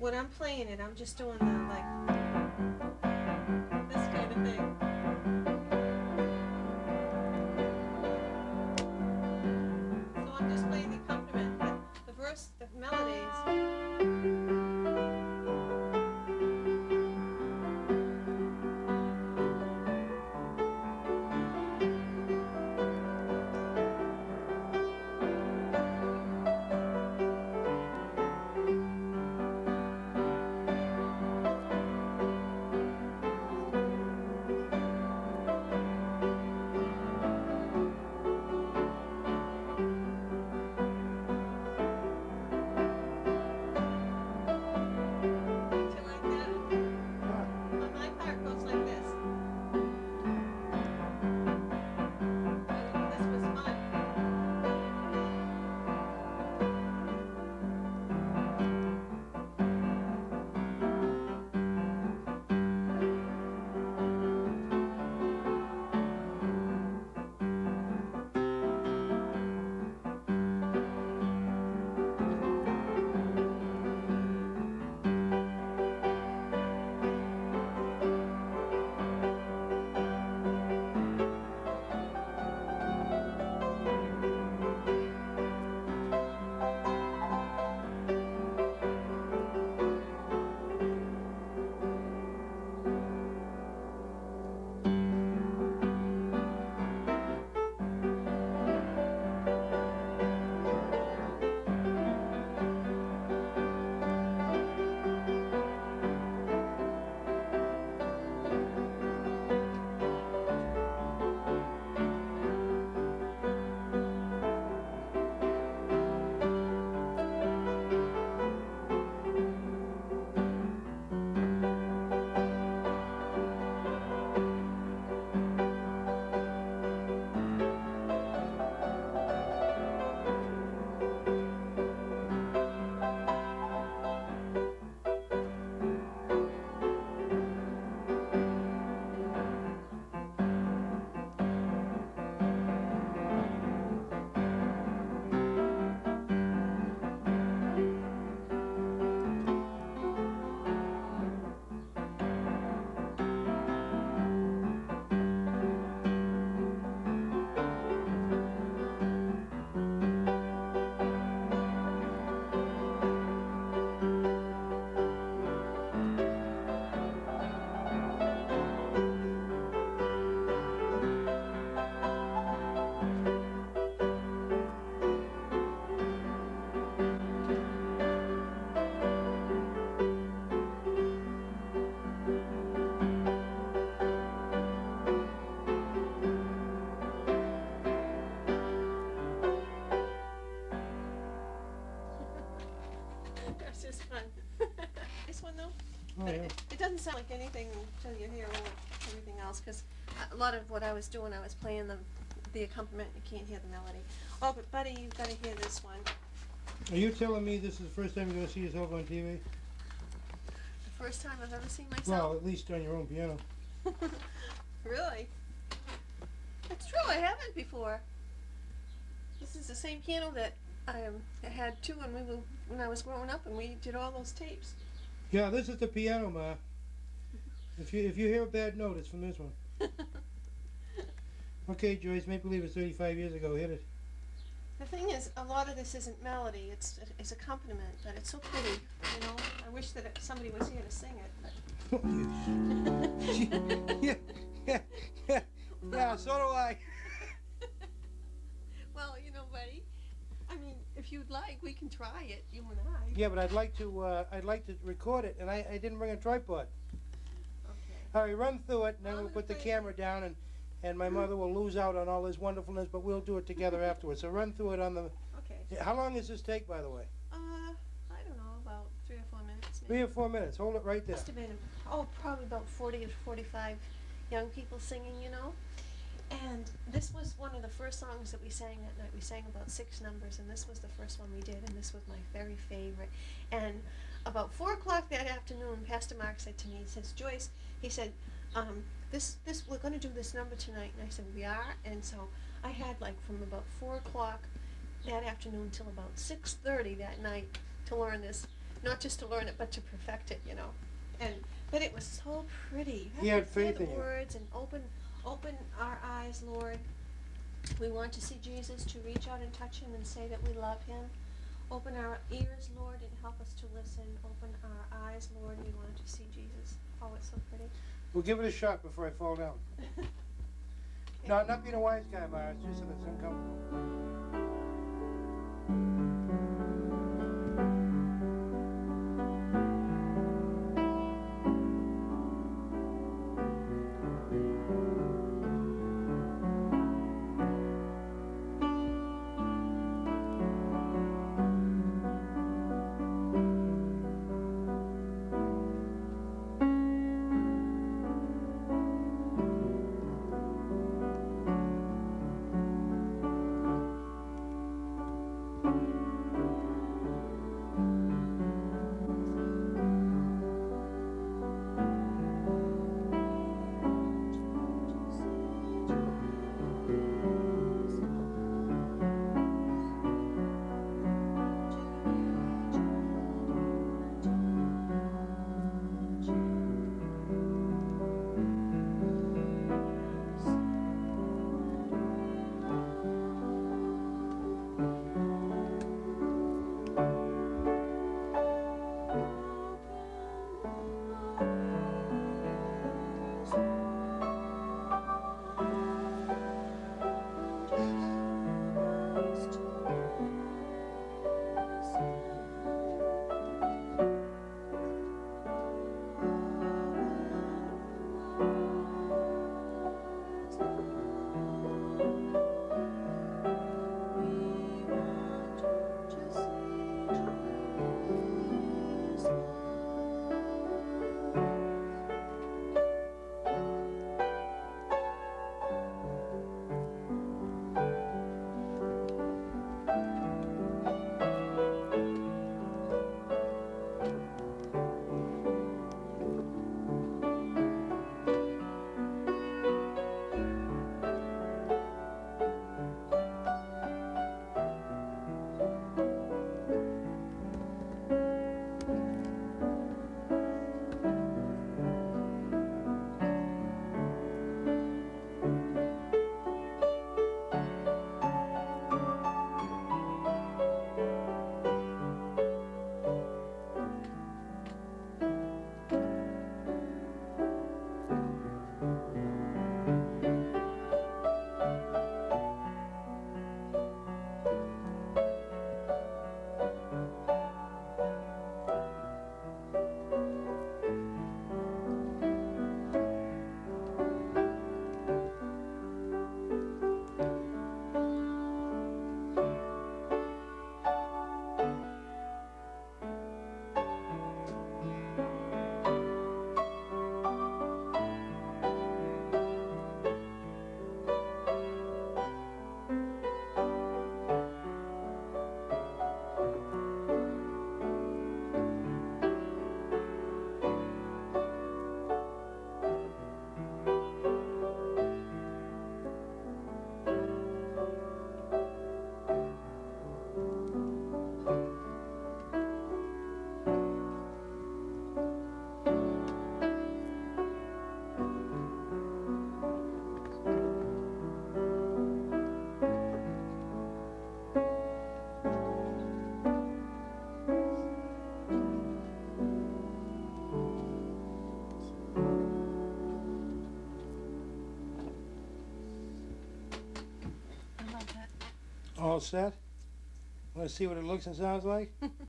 when I'm playing it, I'm just doing the like Oh, But yeah. it, it doesn't sound like anything until you hear all- everything else, because a lot of what I was doing, I was playing the, the accompaniment, you can't hear the melody. Oh, but Buddy, you've gotta hear this one. Are you telling me this is the first time you're gonna see yourself on TV? The first time I've ever seen myself. Well, myself. at least on your own piano. Really? It's true, I haven't before. This is the same piano that I um, I had too when we were, when I was growing up and we did all those tapes. Yeah, this is the piano, Ma. If you if you hear a bad note, it's from this one. Okay, Joyce, make believe it's 35 years ago. Hit it. The thing is, a lot of this isn't melody, it's, it's accompaniment, but it's so pretty, you know? I wish that somebody was here to sing it, but. yeah, yeah, yeah, yeah. So do I. Well, you know, buddy, I mean, if you'd like, we can try it, you and I. Yeah, but I'd like to uh, I'd like to record it, and I, I didn't bring a tripod. Okay. All right, run through it, and then I'm we'll put the camera down, and and my mother will lose out on all this wonderfulness, but we'll do it together afterwards. So run through it on the. Okay. How long does this take, by the way? Uh, I don't know, about three or four minutes Three or four minutes. Hold it right there. Must have been, oh, probably about forty or forty-five young people singing, you know? And this was one of the first songs that we sang that night. We sang about six numbers, and this was the first one we did, and this was my very favorite. And about four o'clock that afternoon, Pastor Mark said to me, he says, Joyce, he said, um, this, this, we're gonna do this number tonight. And I said, we are? And so I had like from about four o'clock that afternoon till about six thirty that night to learn this not just to learn it, but to perfect it, you know. And but it was so pretty. You had faith the in you. words and open open our eyes, Lord. We want to see Jesus, to reach out and touch him and say that we love him. Open our ears, Lord, and help us to listen. Open our eyes, Lord. We want to see Jesus. Oh, it's so pretty. We'll give it a shot before I fall down. No, not being a wise guy, Mara, it's just that it's uncomfortable. All set? Want to see what it looks and sounds like?